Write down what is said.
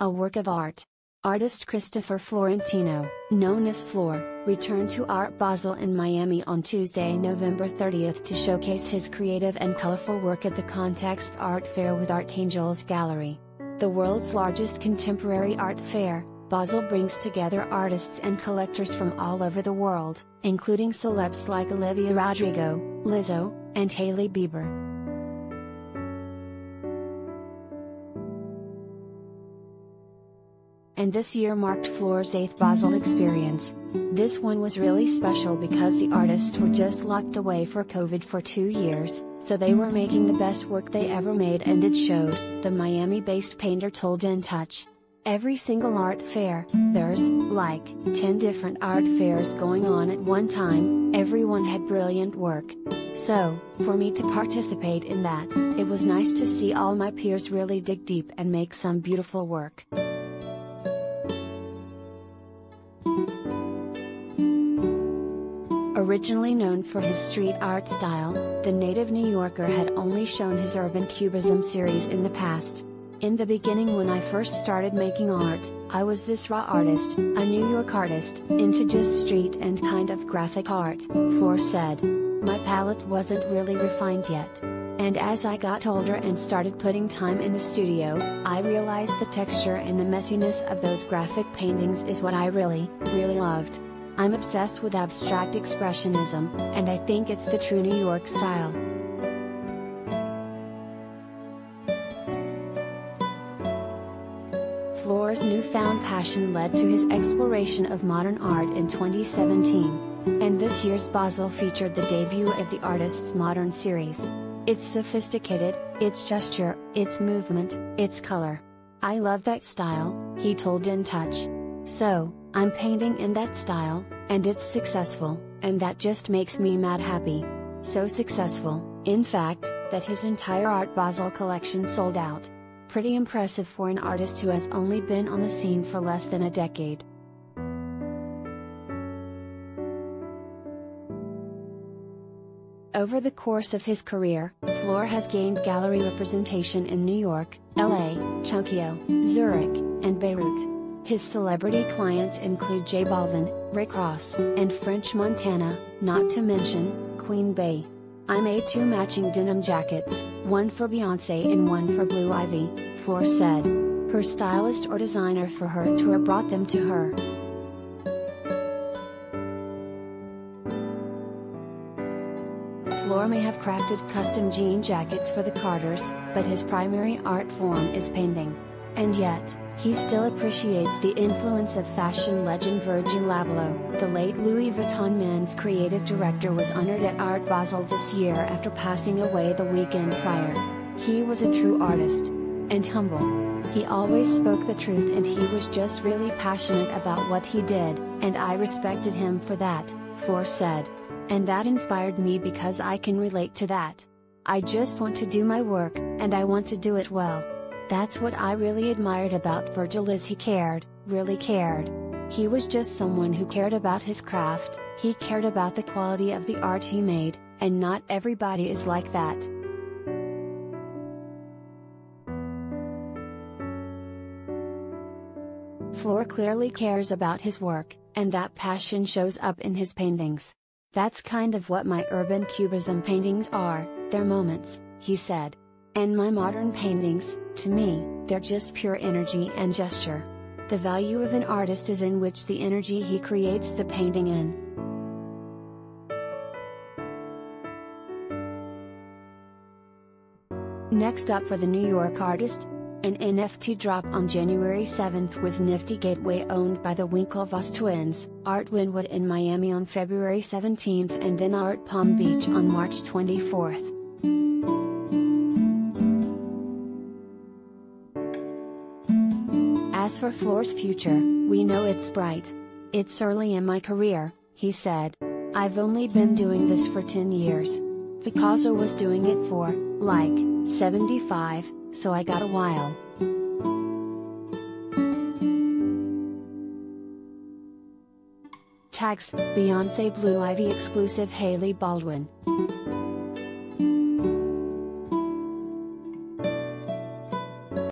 a work of art. Artist Christopher Florentino, known as Flore, returned to Art Basel in Miami on Tuesday, November 30th to showcase his creative and colorful work at the Context Art Fair with Art Angels Gallery. The world's largest contemporary art fair, Basel brings together artists and collectors from all over the world, including celebs like Olivia Rodrigo, Lizzo, and Hailey Bieber. And this year marked Flore's 8th Basel experience. This one was really special because the artists were just locked away for COVID for two years, so they were making the best work they ever made and it showed, the Miami-based painter told In Touch. Every single art fair, there's, like, 10 different art fairs going on at one time, everyone had brilliant work. So, for me to participate in that, it was nice to see all my peers really dig deep and make some beautiful work. Originally known for his street art style, the native New Yorker had only shown his urban cubism series in the past. In the beginning when I first started making art, I was this raw artist, a New York artist, into just street and kind of graphic art, Flore said. My palette wasn't really refined yet. And as I got older and started putting time in the studio, I realized the texture and the messiness of those graphic paintings is what I really, really loved. I'm obsessed with abstract expressionism, and I think it's the true New York style. Flore's newfound passion led to his exploration of modern art in 2017. And this year's Basel featured the debut of the artist's modern series. It's sophisticated, its gesture, its movement, its color. I love that style, he told In Touch. So, I'm painting in that style, and it's successful, and that just makes me mad happy. So successful, in fact, that his entire Art Basel collection sold out. Pretty impressive for an artist who has only been on the scene for less than a decade. Over the course of his career, Flore has gained gallery representation in New York, LA, Tokyo, Zurich, and Beirut. His celebrity clients include J Balvin, Rick Ross, and French Montana, not to mention, Queen Bey. I made two matching denim jackets, one for Beyonce and one for Blue Ivy, Flore said. Her stylist or designer for her tour brought them to her. Flore may have crafted custom jean jackets for the Carters, but his primary art form is painting. And yet, he still appreciates the influence of fashion legend Virgil Abloh. The late Louis Vuitton men's creative director was honored at Art Basel this year after passing away the weekend prior. He was a true artist. And humble. He always spoke the truth and he was just really passionate about what he did, and I respected him for that, Flore said. And that inspired me because I can relate to that. I just want to do my work, and I want to do it well. That's what I really admired about Virgil is he cared, really cared. He was just someone who cared about his craft, he cared about the quality of the art he made, and not everybody is like that. Flore clearly cares about his work, and that passion shows up in his paintings. That's kind of what my urban cubism paintings are, they're moments, he said. And my modern paintings, to me, they're just pure energy and gesture. The value of an artist is in which the energy he creates the painting in. Next up for the New York artist, an NFT drop on January 7th with Nifty Gateway owned by the Winklevoss twins, Art Wynwood in Miami on February 17th and then Art Palm Beach on March 24th. As for Flore's future, we know it's bright. It's early in my career, he said. I've only been doing this for 10 years. Picasso was doing it for, like, 75, so I got a while. Tags, Beyonce Blue Ivy exclusive Hailey Baldwin.